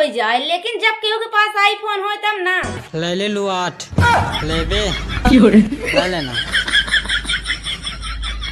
हो जाए लेकिन जब केहू के पास आईफोन हो तब ना। ले ले लू आठ ले लेना।